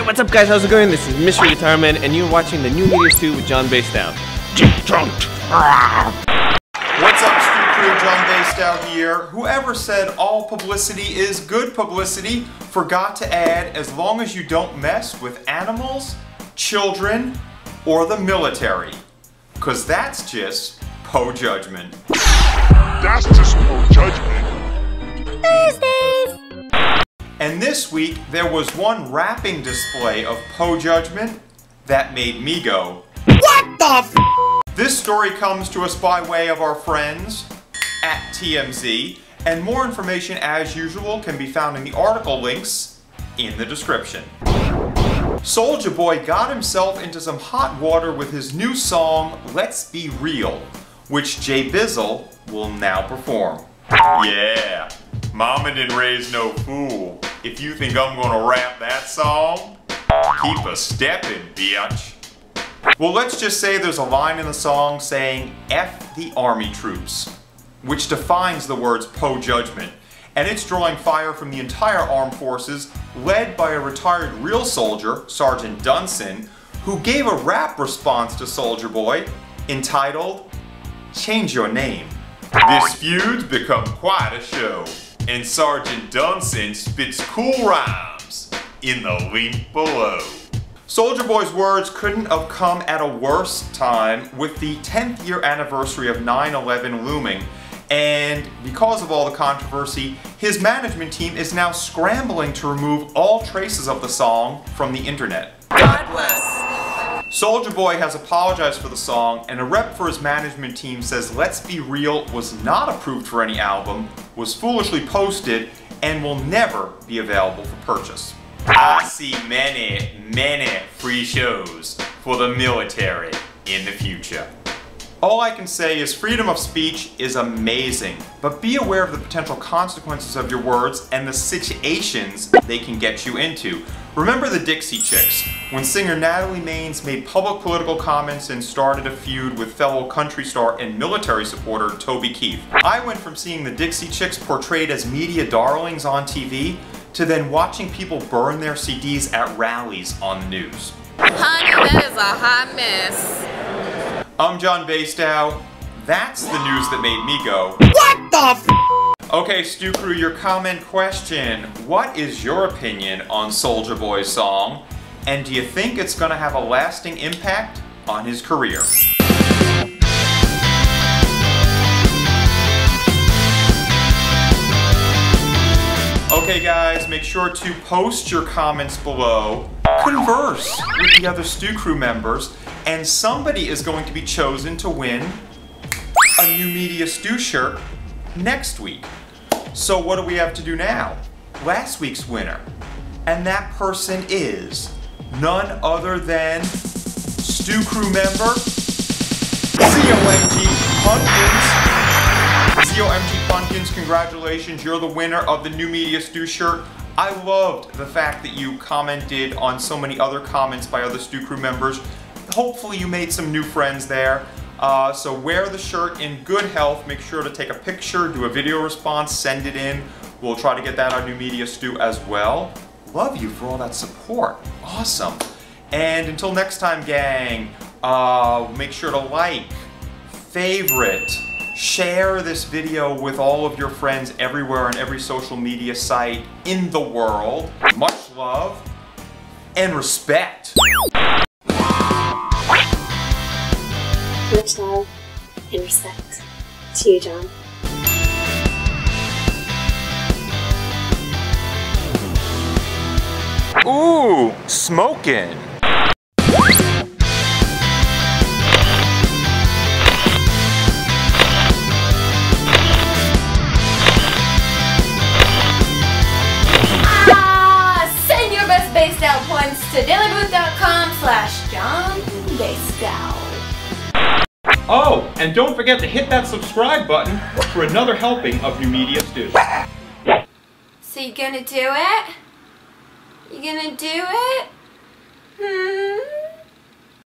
Hi, what's up guys? How's it going? This is Mystery Guitar Man and you're watching the new Media Stew with John Basedow. What's up, Stew Crew? John Basedow here. Whoever said all publicity is good publicity forgot to add as long as you don't mess with animals, children, or the military. Cause that's just po judgment. That's just poor judgment. And this week, there was one rapping display of Poe Judgment that made me go, What the This story comes to us by way of our friends at TMZ, and more information as usual can be found in the article links in the description. Soulja Boy got himself into some hot water with his new song, Let's Be Real, which Jay Bizzle will now perform. Yeah, Mama didn't raise no fool. If you think I'm gonna rap that song, keep a steppin', bitch. Well, let's just say there's a line in the song saying, F the army troops, which defines the words Po Judgment, and it's drawing fire from the entire armed forces, led by a retired real soldier, Sergeant Dunson, who gave a rap response to Soulja Boy entitled, Change Your Name. This feud's become quite a show and Sergeant Dunson spits cool rhymes in the link below. Soulja Boy's words couldn't have come at a worse time with the 10th year anniversary of 9-11 looming and because of all the controversy, his management team is now scrambling to remove all traces of the song from the internet. God bless. Soulja Boy has apologized for the song, and a rep for his management team says Let's Be Real was not approved for any album, was foolishly posted, and will never be available for purchase. I see many, many free shows for the military in the future. All I can say is freedom of speech is amazing, but be aware of the potential consequences of your words and the situations they can get you into. Remember the Dixie Chicks, when singer Natalie Maines made public political comments and started a feud with fellow country star and military supporter Toby Keith. I went from seeing the Dixie Chicks portrayed as media darlings on TV to then watching people burn their CDs at rallies on the news. Honey, that is a hot mess. I'm John Basedow. That's the news that made me go, What the Okay, Stew Crew, your comment question. What is your opinion on Soulja Boy's song? And do you think it's gonna have a lasting impact on his career? Okay guys, make sure to post your comments below, converse with the other Stew Crew members, and somebody is going to be chosen to win a new Media Stew shirt next week. So what do we have to do now? Last week's winner. And that person is none other than Stew Crew member ZOMG Pumpkins. ZOMG Pumpkins, congratulations, you're the winner of the new Media Stew shirt. I loved the fact that you commented on so many other comments by other Stew Crew members. Hopefully you made some new friends there. Uh, so wear the shirt in good health. Make sure to take a picture, do a video response, send it in. We'll try to get that on New Media Stew as well. Love you for all that support. Awesome. And until next time, gang, uh, make sure to like, favorite, share this video with all of your friends everywhere on every social media site in the world. Much love and respect. Much love and respect to you, John. Ooh, smoking. Ah, send your best Basedow points to dailybooth.com slash John Basedow. Oh, and don't forget to hit that subscribe button for another helping of New Media Stew. So you gonna do it? You gonna do it? Hmm?